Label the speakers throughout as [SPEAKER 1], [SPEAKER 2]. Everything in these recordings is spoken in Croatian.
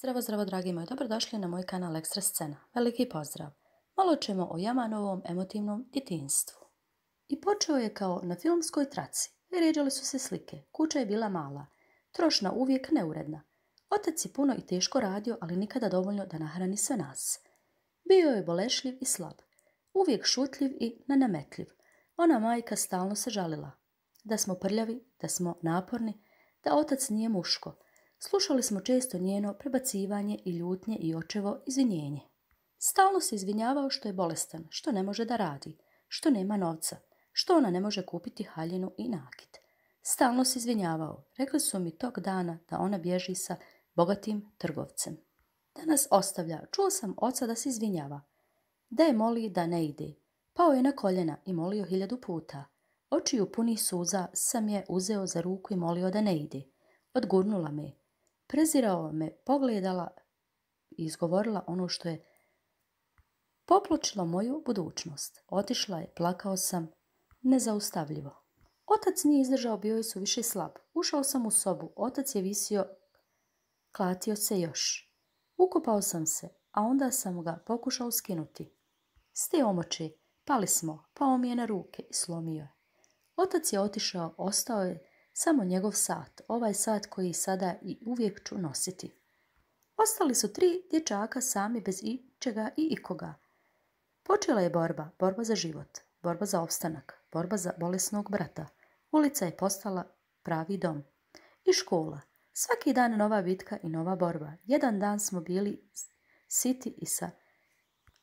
[SPEAKER 1] Zdravo, zdravo, dragi moji, dobrodošli na moj kanal Ekstra Scena. Veliki pozdrav. Malo ćemo o Jamanovom emotivnom djetinstvu. I počeo je kao na filmskoj traci. Ređale su se slike. Kuća je bila mala. Trošna uvijek neuredna. Otac je puno i teško radio, ali nikada dovoljno da nahrani sve nas. Bio je bolešljiv i slab. Uvijek šutljiv i nenametljiv. Ona majka stalno se žalila. Da smo prljavi, da smo naporni, da otac nije muško – Slušali smo često njeno prebacivanje i ljutnje i očevo izvinjenje. Stalno se izvinjavao što je bolestan, što ne može da radi, što nema novca, što ona ne može kupiti haljinu i nakit. Stalno se izvinjavao. Rekli su mi tog dana da ona bježi sa bogatim trgovcem. Danas ostavlja. Čuo sam oca da se izvinjava. Da je moli da ne ide. Pao je na koljena i molio hiljadu puta. Očiju puni suza sam je uzeo za ruku i molio da ne ide. Odgurnula me. Prezirao me, pogledala i izgovorila ono što je popločilo moju budućnost. Otišla je, plakao sam, nezaustavljivo. Otac nije izdržao, bio je su više slab. Ušao sam u sobu, otac je visio, klatio se još. Ukopao sam se, a onda sam ga pokušao skinuti. S te omoći, pali smo, pao mi je na ruke i slomio je. Otac je otišao, ostao je samo njegov sat, ovaj sat koji sada i uvijek ću nositi. Ostali su tri dječaka sami bez ičega i ikoga. Počela je borba, borba za život, borba za opstanak, borba za bolesnog brata. Ulica je postala pravi dom. I škola. Svaki dan nova bitka i nova borba. Jedan dan smo bili siti i sa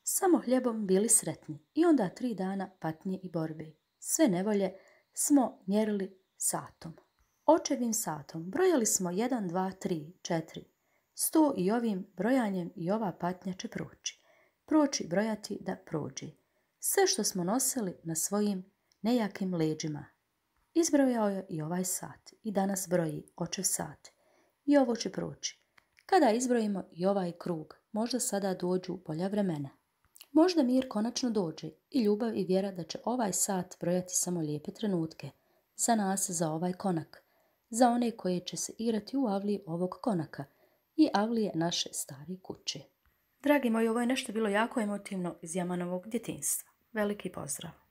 [SPEAKER 1] samo hljebom bili sretni. I onda tri dana patnje i borbe. Sve nevolje smo mjerili satom. Očevim satom brojali smo 1, 2, 3, 4. Sto i ovim brojanjem i ova patnja će proći. Proći brojati da prođi. Sve što smo nosili na svojim nejakim leđima. Izbrojao je i ovaj sat i danas broji očev sat. I ovo će proći. Kada izbrojimo i ovaj krug, možda sada dođu bolja vremena. Možda mir konačno dođe i ljubav i vjera da će ovaj sat brojati samo lijepe trenutke. Za nas, za ovaj konak za one koje će se igrati u avliji ovog konaka i avlije naše stare kuće. Dragi moji, ovo je nešto bilo jako emotivno iz Jamanovog djetinstva. Veliki pozdrav!